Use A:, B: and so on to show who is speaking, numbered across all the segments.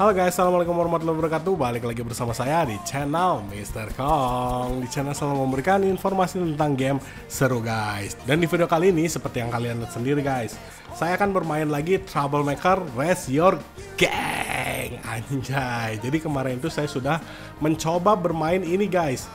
A: Halo guys, Assalamualaikum warahmatullahi wabarakatuh. Balik lagi bersama saya di channel Mr. Kong. Di channel selalu memberikan informasi tentang game seru guys. Dan di video kali ini, seperti yang kalian lihat sendiri guys Saya akan bermain lagi Troublemaker Race Your Gang. Anjay. Jadi kemarin itu saya sudah mencoba bermain ini guys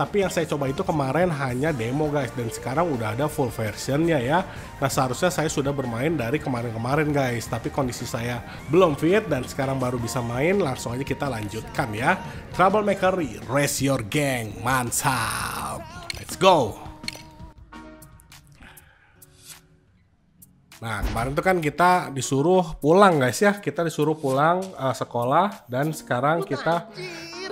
A: tapi yang saya coba itu kemarin hanya demo guys. Dan sekarang udah ada full versionnya ya. Nah seharusnya saya sudah bermain dari kemarin-kemarin guys. Tapi kondisi saya belum fit dan sekarang baru bisa main langsung aja kita lanjutkan ya. Troublemaker Race Your Gang mantap let's go. Nah kemarin tuh kan kita disuruh pulang guys ya. Kita disuruh pulang uh, sekolah Dan sekarang kita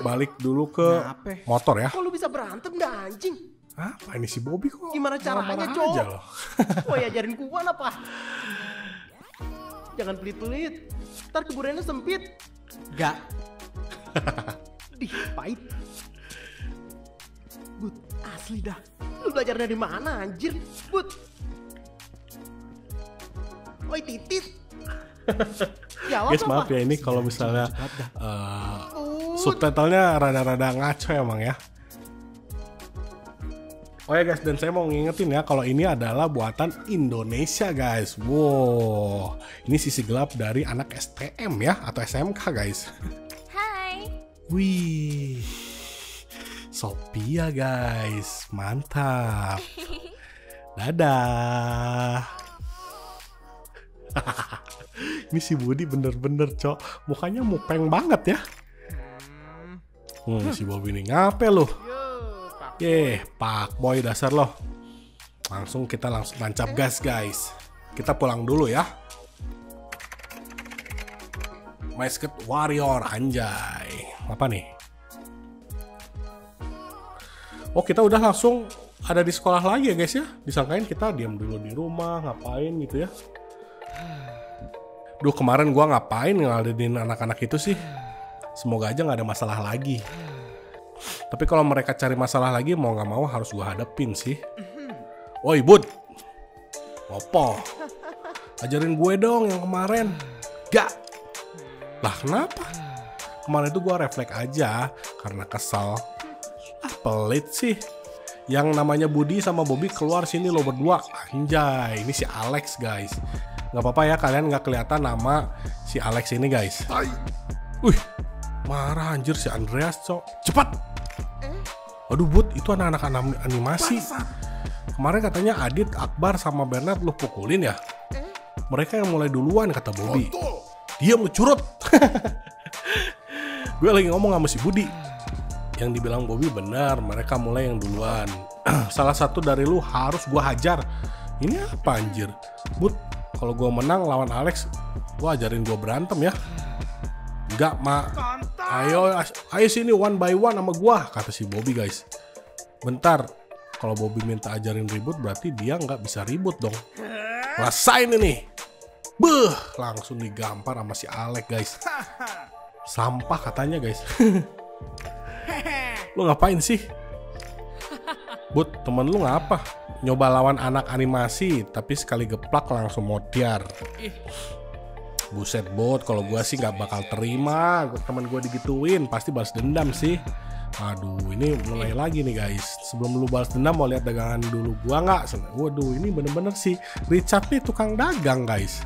A: balik dulu ke
B: Kenapa?
A: motor ya.
B: Kok lu bisa berantem dah anjing?
A: Apa ini si Bobby kok?
B: Gimana caranya, Cok?
A: aja loh.
B: Woi ajarin gua apa? Jangan pelit-pelit. Ntar kuburannya sempit. Gak. Dih, pahit. But, asli dah. Lu belajar dari mana anjir? But. Woi titit. Jawab
A: Guys
B: apa?
A: maaf ya ini kalau misalnya uh, subtitlenya rada-rada ngaco emang ya. Oh ya guys, dan saya mau ngingetin ya kalau ini adalah buatan Indonesia guys. Wow, ini sisi gelap dari anak STM ya atau SMK guys.
C: Hai.
A: Wih, Sophia guys, mantap. Dadah. Ini si Budi bener-bener cok, mukanya mupeng banget ya. Hmm, si Bobby ini ngape loh? Yeh, pak boy dasar loh. Langsung kita langsung tancap gas guys. Kita pulang dulu ya. Masked Warrior anjay. Apa nih? Oh kita udah langsung ada di sekolah lagi ya guys ya. Disangkain kita diam dulu di rumah ngapain gitu ya. Duh kemarin gua ngapain ngeladenin anak-anak itu sih? Semoga aja nggak ada masalah lagi. Tapi kalau mereka cari masalah lagi mau nggak mau harus gua hadepin sih. Woi bud, opo? Ajarin gue dong yang kemarin. Gak. Lah kenapa? Kemarin itu gua refleks aja karena kesal. Ah pelit sih. Yang namanya Budi sama Bobby keluar sini lo berdua. Anjay, ini si Alex guys. Nggak apa-apa ya kalian nggak kelihatan nama si Alex ini guys. Wih, marah anjir si Andreas cok. Cepat. Aduh Bud, itu anak-anak anim- animasi. Kemarin katanya Adit, Akbar sama Bernard lu pukulin ya. Mereka yang mulai duluan kata Bobby. Diam lu curut. Gue lagi ngomong sama si Budi. Yang dibilang Bobby benar, mereka mulai yang duluan. Salah satu dari lu harus gua hajar. Ini apa anjir? Bud, kalau gua menang lawan Alex, gua ajarin gua berantem ya. Enggak, Ma. Ayo ayo sini one by one sama gua, kata si Bobby, guys. Bentar. Kalau Bobby minta ajarin ribut berarti dia nggak bisa ribut dong. Rasain ini. Beuh, langsung digampar sama si Alex, guys. Sampah katanya, guys. lu ngapain sih? Bud, temen lu ngapa? Nyoba lawan anak animasi, tapi sekali geplak langsung modiar. Buset bot, kalau gua sih nggak bakal terima. Temen gua digituin, pasti balas dendam sih. Aduh, ini mulai lagi nih guys. Sebelum lu balas dendam, mau lihat dagangan dulu gua nggak? Waduh, ini bener-bener sih Richard nih tukang dagang guys.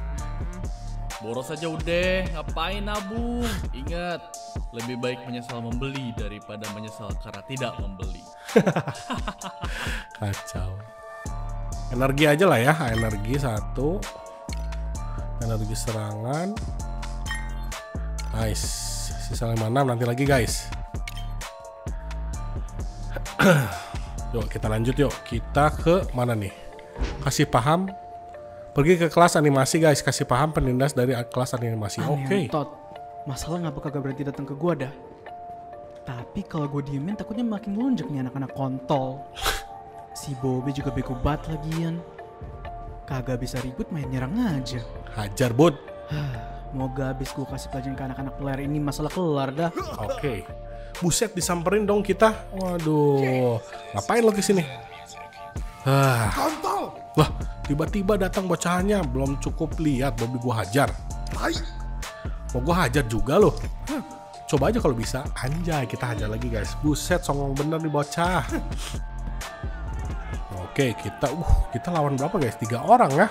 D: Boros aja udah, ngapain nabung? Ingat, lebih baik menyesal membeli daripada menyesal karena tidak membeli.
A: Kacau. Energi aja lah ya, energi satu. Energi serangan. Nice. Sisa 56 nanti lagi guys. yuk kita lanjut yuk. Kita ke mana nih? Kasih paham. Pergi ke kelas animasi guys. Kasih paham penindas dari kelas animasi. Oke.
E: Aneh, Tot. Masalah ngapa kagak berhenti datang ke gua dah. Tapi kalau gue diemin takutnya makin lonjak nih anak-anak kontol. si Bobby juga bego banget lagian. Kagak bisa ribut main nyerang aja.
A: Hajar bud.
E: Moga habis gue kasih pelajaran ke anak-anak player ini masalah kelar dah.
A: Oke. Buset disamperin dong kita. Waduh. Ngapain lo ke sini? Ah. Lah, tiba-tiba datang bocahannya belum cukup lihat Bobby gua hajar. Mau gue hajar juga loh. Coba aja kalau bisa. Anjay, kita hajar lagi guys. Buset, songong bener nih bocah. Oke, kita uh kita lawan berapa guys? Tiga orang ya.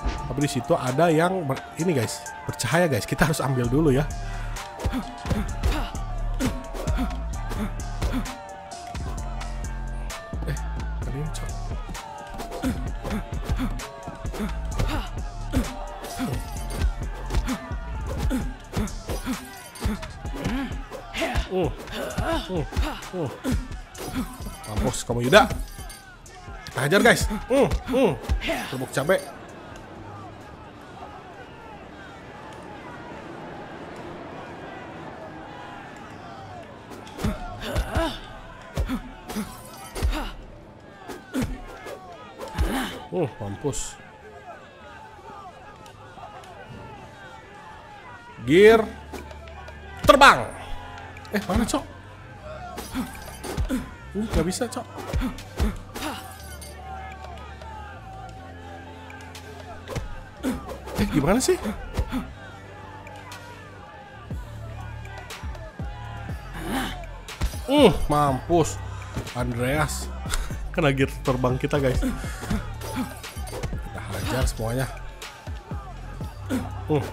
A: Tapi di situ ada yang ini guys, bercahaya guys. Kita harus ambil dulu ya. Eh, cok. Uh, uh, uh. Mampus kamu Yuda. Kita hajar guys. Uh, uh. Turbuk cabe. Uh, mampus. Gear terbang. Eh, mana, Cok? Uh, nggak bisa, Cok. Eh, gimana sih? Uh, mampus. Andreas. Kena gear terbang kita, guys. Kita hajar semuanya. Uh.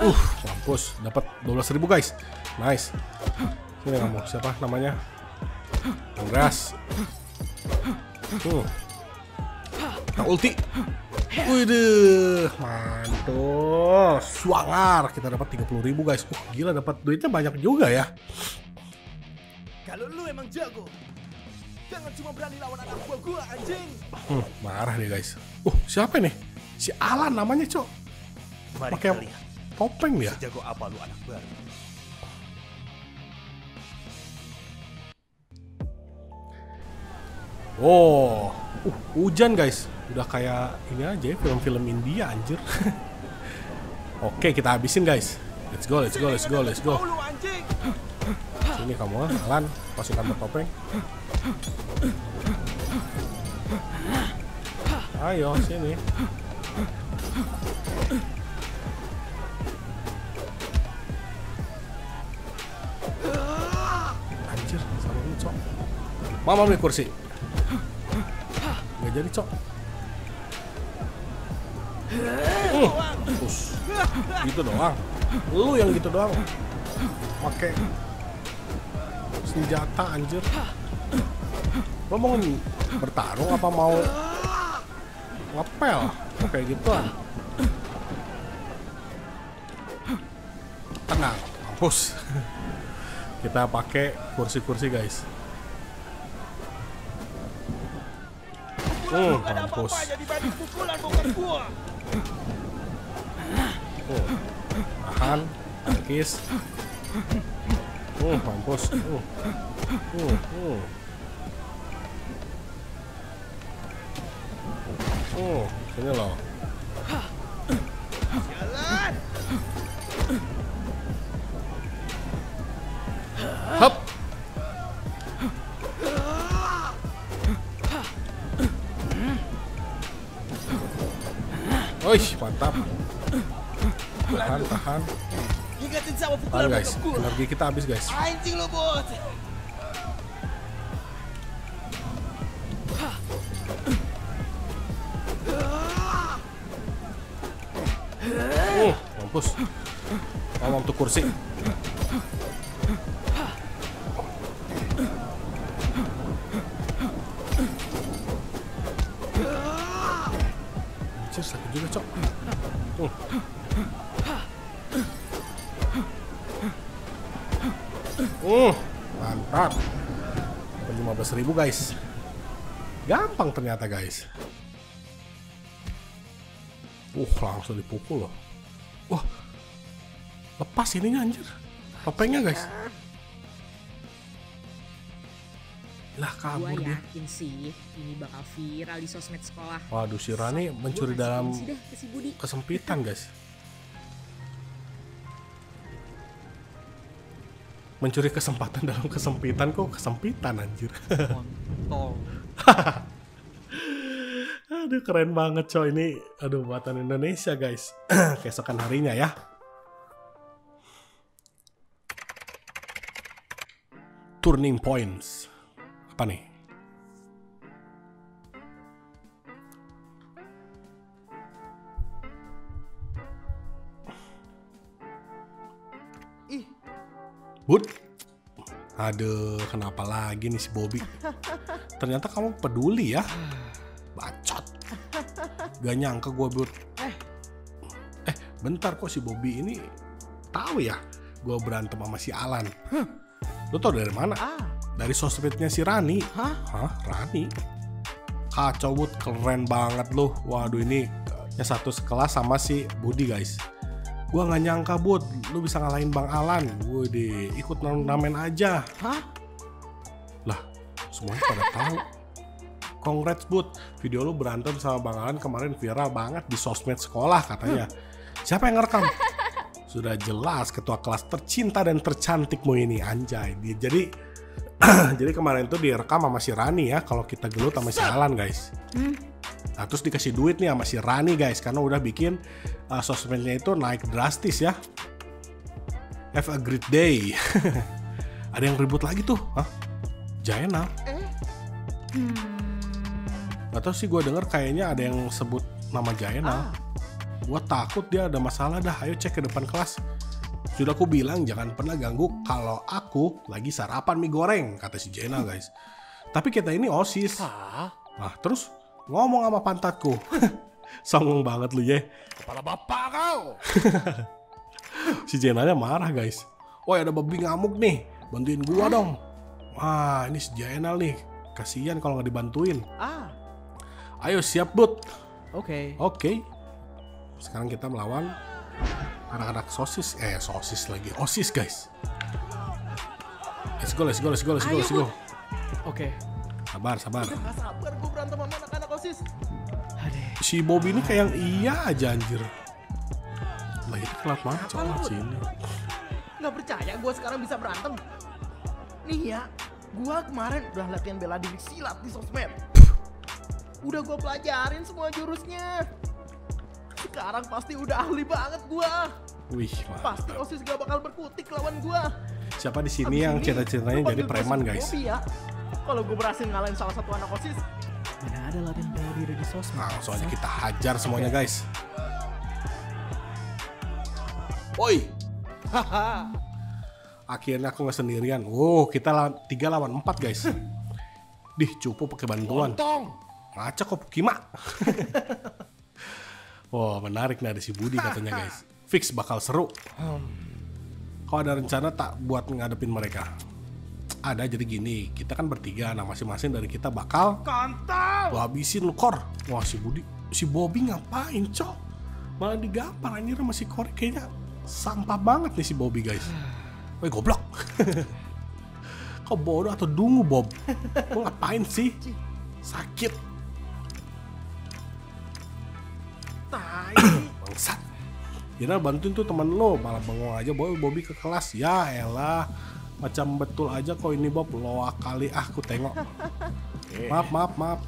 A: Uh, mampus. Dapat 12.000 guys. Nice. Sini kamu. Siapa namanya? Andreas. Uh. Nah, ulti. Widih, mantul. Swangar. Kita dapat 30.000 guys. Uh, gila dapat duitnya banyak juga ya.
B: Kalau lu emang jago, jangan cuma berani lawan anak buah gua anjing.
A: Hmm, marah dia guys. Uh, siapa nih? Si Alan namanya, Cok.
B: Mari
A: Pakai
B: kita lihat
A: topeng dia.
B: jago apa lu anak baru.
A: Oh, uh, hujan guys. Udah kayak ini aja ya, film-film India anjir. Oke, kita habisin guys. Let's go, let's go, let's go, let's go. Sini kamu, Alan, pasukan bertopeng. Ayo, sini. Anjir, sama lu, Cok. Mama beli kursi. Gak jadi, Cok. Uh. Gitu doang. Lu yang gitu doang. Pakai senjata anjir. Lo mau bertarung apa mau ngepel kayak gituan? Tenang, mampus. Kita pakai kursi-kursi guys.
B: Ada
A: mampus. Oh. Tahan, tangkis. Uh, mampus. Uh. Uh, uh. Uh, sini loh. Mantap. Tahan, tahan. Tahan guys, energi kita habis guys.
B: Anjing lu bot.
A: Uh, mampus. Oh, untuk kursi. Anjir, sakit juga, Cok. Uh, mantap. Dapat 15 ribu guys. Gampang ternyata guys. Uh, langsung dipukul loh. Wah, lepas ininya anjir. Topengnya guys. Lah kabur gua
C: yakin sih ini bakal viral di sosmed sekolah.
A: Waduh si Rani
C: so,
A: mencuri dalam
C: deh ke si Budi.
A: kesempitan guys. Mencuri kesempatan dalam kesempitan kok kesempitan anjir. aduh keren banget coy ini aduh buatan Indonesia guys. Keesokan harinya ya. Turning Points apa nih?
B: Ih,
A: Bud? Aduh, kenapa lagi nih si Bobby? Ternyata kamu peduli ya. Bacot. Gak nyangka gue, Bud. Eh, bentar kok si Bobby ini tahu ya gue berantem sama si Alan. Lu tau dari mana?
B: ah,
A: Dari sosmednya si Rani.
B: hah?
A: Hah, Rani? Kacau, Bud. Keren banget lu. Waduh, ini yang satu sekelas sama si Budi, guys. Gua nggak nyangka, Bud, lu bisa ngalahin Bang Alan. Gue di ikut turnamen aja.
B: Hah?
A: Lah, semuanya pada tahu. Congrats, Bud. Video lu berantem sama Bang Alan kemarin viral banget di sosmed sekolah katanya. Siapa yang ngerekam? Sudah jelas ketua kelas tercinta dan tercantikmu ini, anjay. Dia- Jadi jadi kemarin tuh direkam sama si Rani ya kalau kita gelut sama si Alan, guys. Nah, terus dikasih duit nih sama si Rani, guys, karena udah bikin uh, sosmednya itu naik drastis ya. Have a great day. Ada yang ribut lagi tuh, hah? Jaena.
B: Eh?
A: Gak tau sih gue denger kayaknya ada yang sebut nama Jaena.
B: Ah.
A: Gue takut dia ada masalah dah. Ayo cek ke depan kelas. Sudah aku bilang jangan pernah ganggu kalau aku lagi sarapan mie goreng, kata si Jaena guys. Tapi kita ini osis. Nah terus ngomong sama pantatku. Songong banget lu ya.
D: Kepala bapak kau.
A: Si Jenanya marah guys. Woi ada babi ngamuk nih, bantuin gua dong. Wah ini si Jainal nih, kasihan kalau nggak dibantuin.
B: Ah,
A: Ayo siap bud.
B: oke.
A: Oke. Sekarang kita melawan anak-anak sosis. Eh sosis lagi, osis guys. Let's go, let's go, let's go, let's go, let's go.
E: Oke.
A: Sabar, sabar.
B: Gak sabar gue berantem sama anak-anak OSIS.
A: Si Bobby ini kayak yang iya aja anjir. Lah itu kelat banget
B: Bud?
A: sini.
B: Gak percaya gue sekarang bisa berantem. Nih ya, gue kemarin udah latihan bela diri silat di sosmed. Udah gue pelajarin semua jurusnya. Sekarang pasti udah ahli banget gue.
A: Wih,
B: Pasti
A: mantap.
B: OSIS gak bakal berkutik lawan gue.
A: Siapa di sini yang cita-citanya jadi preman guys?
B: ya. Kalau gue berhasil ngalahin salah satu anak OSIS,
E: Mana ada latihan bela diri di sosmed?
A: Langsung aja kita hajar semuanya guys. Woi. Akhirnya aku nggak sendirian. Wow, kita lawan tiga lawan empat guys. Dih, cupu pakai bantuan.
D: Tong.
A: Ngaca kok Pukima. Wah, menarik nih ada si Budi katanya guys. Fix bakal seru. Kau ada rencana tak buat ngadepin mereka? Ada jadi gini, kita kan bertiga, nah masing-masing dari kita bakal
B: kontol.
A: Habisin lu kor. Wah si Budi, si Bobby ngapain cok? Malah digampar anjir sama si Kori kayaknya sampah banget nih si Bobby guys. Woi goblok. Kau bodoh atau dungu Bob? Lu ngapain sih? Sakit. Bangsat. Kira bantuin tuh teman lo malah bengong aja boy Bobby ke kelas. Ya elah. Macam betul aja kok ini Bob lo kali ah aku tengok. Maaf maaf maaf.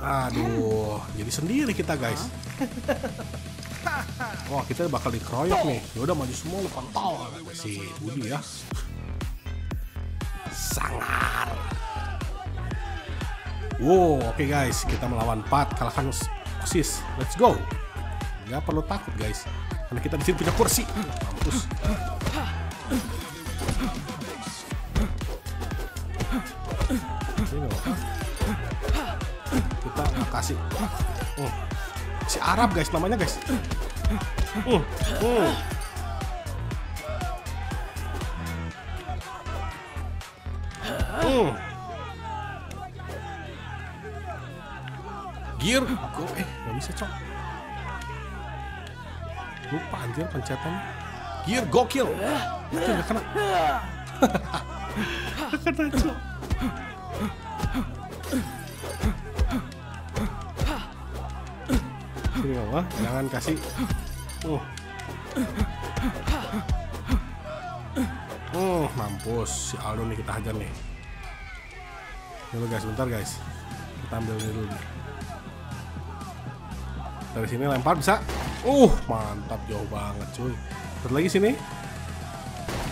A: Aduh, jadi sendiri kita guys. Wah kita bakal dikeroyok nih. Yaudah maju semua lu kontol kata si Budi ya. Sangar. Wow, oke guys, kita melawan Pat kalahkan Osis. Let's go. Nggak perlu takut guys, karena kita di sini punya kursi. Nggak apa. Kita kasih. Oh. Si Arab guys namanya guys. Uh, uh. Uh. Gear, go eh nggak bisa cok. Lupa anjir pencetannya. Gear gokil. Itu nggak kena. Kena cok. Ini apa? Jangan kasih. Uh. Uh, mampus si Aldo nih kita hajar nih. Dulu guys, bentar guys. Kita ambil dulu nih. Dari sini lempar bisa. Uh, mantap jauh banget cuy. Satu lagi sini.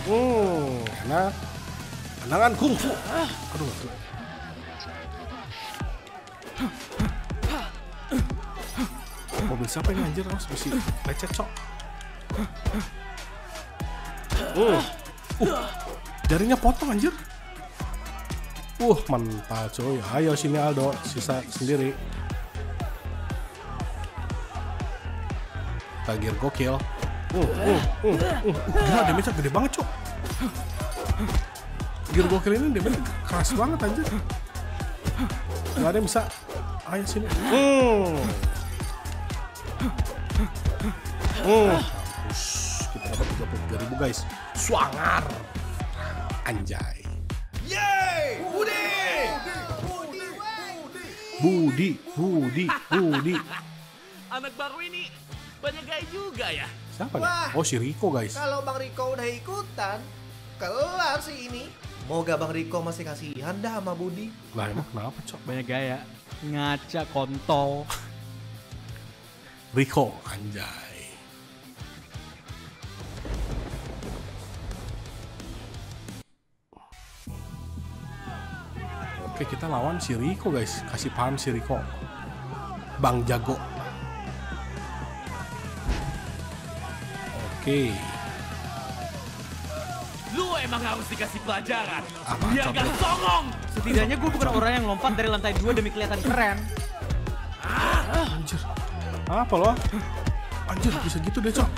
A: Hmm, enak. Tendangan kungfu. Aduh. aduh. Mobil siapa ini anjir? Mas masih lecet cok. Uh. Uh. Jarinya potong anjir. Uh, mental coy. Ayo sini Aldo, sisa sendiri. Tagir gokil. Uh, uh, uh, uh, gila damage gede banget cok. Gear gokil ini damage keras banget anjir. Gak ada yang bisa. Ayo sini. Hmm. Hmm. Kita dapat 33 ribu guys. Swangar. Anjay. Budi, Budi, Budi.
D: Anak baru ini banyak gaya juga ya.
A: Siapa
B: Wah.
A: nih? Oh si Riko guys.
B: Kalau Bang Riko udah ikutan, kelar sih ini. Moga Bang Riko masih kasihan dah sama Budi.
A: Lah emang kenapa cok?
E: Banyak gaya. Ngaca kontol.
A: Riko, anjay. Oke kita lawan si Riko guys. Kasih paham si Riko. Bang Jago. Oke.
D: Lu emang harus dikasih pelajaran.
A: Apa,
D: Biar gak songong.
E: Setidaknya gue bukan orang yang lompat dari lantai dua demi kelihatan keren.
A: Anjir. Apa lo? Anjir bisa gitu deh cok.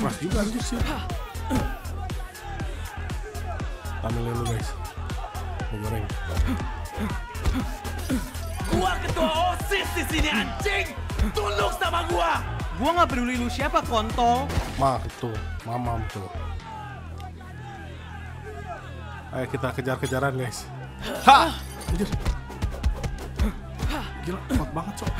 A: Keras juga anjir sih. Tampilin lu guys. Gue goreng.
D: Gua ketua OSIS di sini anjing. Tunduk sama gua.
E: Gue nggak peduli lu siapa kontol.
A: Ma tuh, mamam tuh. Ayo kita kejar-kejaran guys. Ha! Anjir. Gila, kuat banget cok.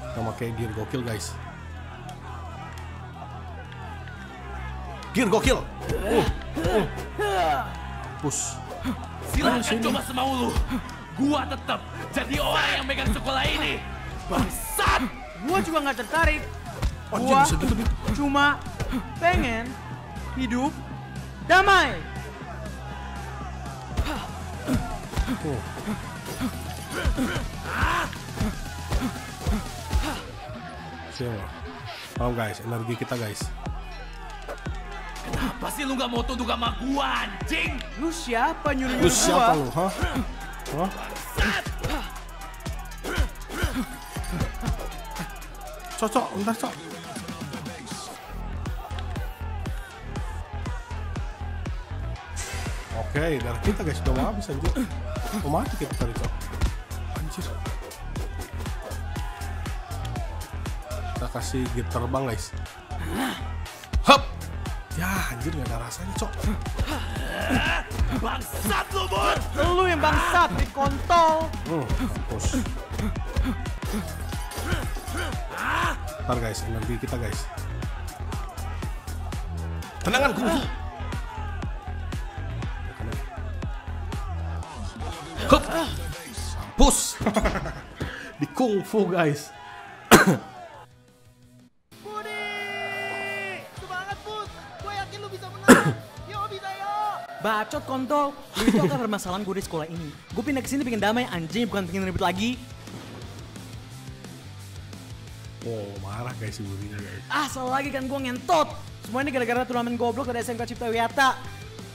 A: Kita pakai gear gokil guys. Gear gokil. Uh, uh. Push.
D: Silakan
A: sini.
D: coba semau lu. Gua tetap jadi orang yang megang sekolah ini. Bangsat.
E: Gue juga nggak tertarik.
A: Anjir
E: Gua
A: gitu
E: cuma pengen hidup damai.
A: Oh. Siapa? Paham guys, energi kita guys.
D: Apa sih lu gak mau tunduk sama gua anjing?
E: Lu siapa nyuruh
A: Lu
E: nyuruh
A: siapa
E: gua?
A: lu, ha? Hah? Cocok, bentar cok. Oke, dari kita guys udah mau habis anjir. Mau mati kita tadi cok. Anjir. Kita kasih gear terbang guys. Hap! Ya anjir gak ada rasanya cok.
D: Bangsat lu, Bun!
E: Lu yang bangsat di kontol.
A: Mampus. Ntar guys, energi kita guys. Tendangan kungfu. Hup. Mampus. Di kungfu guys.
E: Bacot kontol. Lu itu akan permasalahan gue di sekolah ini. Gue pindah ke sini pengen damai anjing, bukan pengen ribut lagi.
A: Oh, marah guys si Budinya guys.
E: Ah, salah lagi kan gue ngentot. Semua ini gara-gara turnamen goblok dari SMK Cipta Wiyata.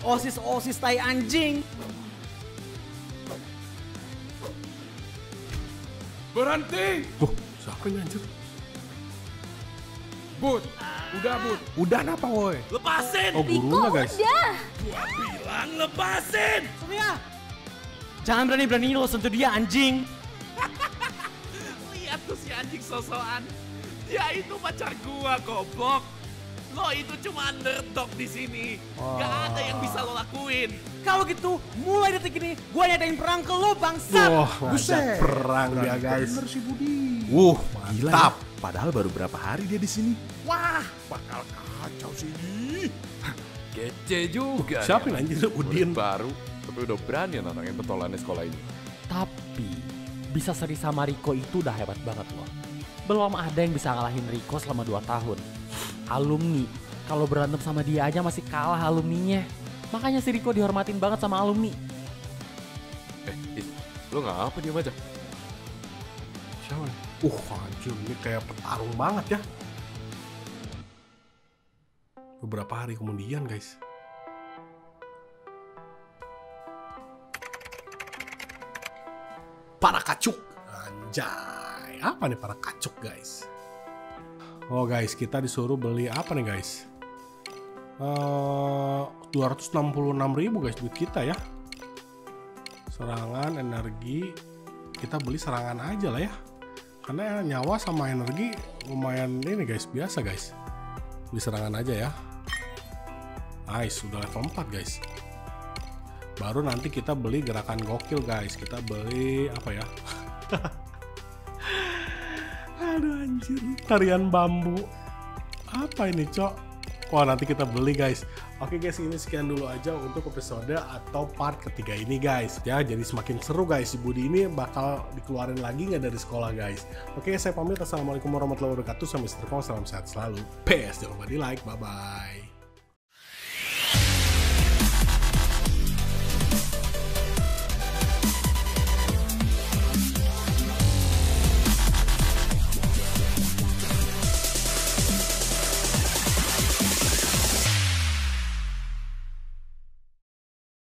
E: Osis-osis tai anjing.
F: Berhenti!
A: Wah, siapa ini anjir?
F: Bud, udah Bud. Udah napa woi?
D: Lepasin!
A: Oh, gurunya guys.
D: Gua bilang lepasin!
E: Sofia! Jangan berani-berani lo sentuh dia anjing.
D: Lihat tuh si anjing sosokan. Dia itu pacar gua, goblok. Lo itu cuma underdog di sini. Gak ada yang bisa lo lakuin.
E: Kalau gitu, mulai detik ini gue nyadain perang ke lo bangsat.
A: Wah, ngajak perang dia guys.
F: Bener si Budi.
A: Wuh,
F: Gila
A: mantap.
F: ya, Padahal baru berapa hari dia di sini. Wah, bakal kacau sini.
G: Kece juga.
A: Siapa yang anjir? Udin.
G: Murid baru, tapi udah berani nantangin pentolannya sekolah ini. Tapi bisa seri sama Riko itu udah hebat banget loh. Belum ada yang bisa ngalahin Riko selama 2 tahun. Alumni, kalau berantem sama dia aja masih kalah alumninya. Makanya si Riko dihormatin banget sama alumni.
H: Eh, Is, lo nggak apa diam aja?
A: Siapa nih? Uh, anjir, ini kayak petarung banget ya. Beberapa hari kemudian, guys. Para kacuk. Anjay. Apa nih para kacuk, guys? Oh, guys, kita disuruh beli apa nih, guys? 266 ribu guys duit kita ya. Serangan, energi, kita beli serangan aja lah ya karena nyawa sama energi lumayan ini guys biasa guys. Beli serangan aja ya. Nice sudah level 4 guys. Baru nanti kita beli gerakan gokil guys. Kita beli apa ya? Aduh anjir. Tarian bambu. Apa ini cok? Wah nanti kita beli guys Oke guys ini sekian dulu aja untuk episode atau part ketiga ini guys. Ya jadi semakin seru guys. Si Budi ini bakal dikeluarin lagi nggak dari sekolah guys? Oke saya pamit. Assalamualaikum warahmatullahi wabarakatuh. Sampai seterusnya salam sehat selalu. PS jangan lupa di like. Bye bye